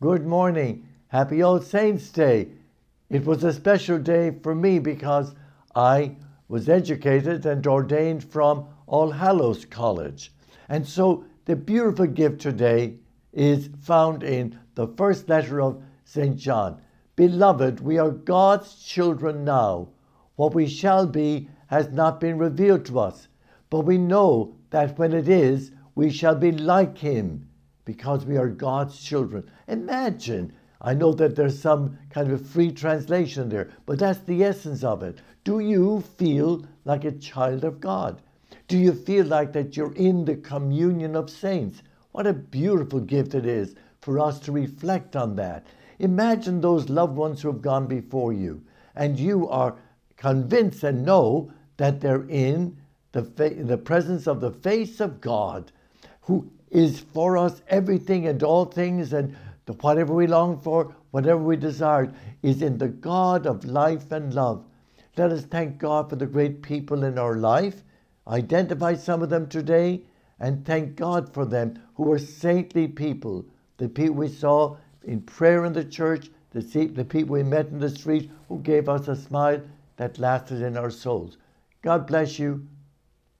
Good morning. Happy All Saints Day. It was a special day for me because I was educated and ordained from All Hallows College. And so the beautiful gift today is found in the first letter of St. John. Beloved, we are God's children now. What we shall be has not been revealed to us, but we know that when it is, we shall be like him because we are God's children. Imagine, I know that there's some kind of free translation there, but that's the essence of it. Do you feel like a child of God? Do you feel like that you're in the communion of saints? What a beautiful gift it is for us to reflect on that. Imagine those loved ones who have gone before you, and you are convinced and know that they're in the, fa- the presence of the face of God, who is for us everything and all things, and whatever we long for, whatever we desire, is in the God of life and love. Let us thank God for the great people in our life, identify some of them today, and thank God for them who are saintly people, the people we saw in prayer in the church, the, the people we met in the street who gave us a smile that lasted in our souls. God bless you.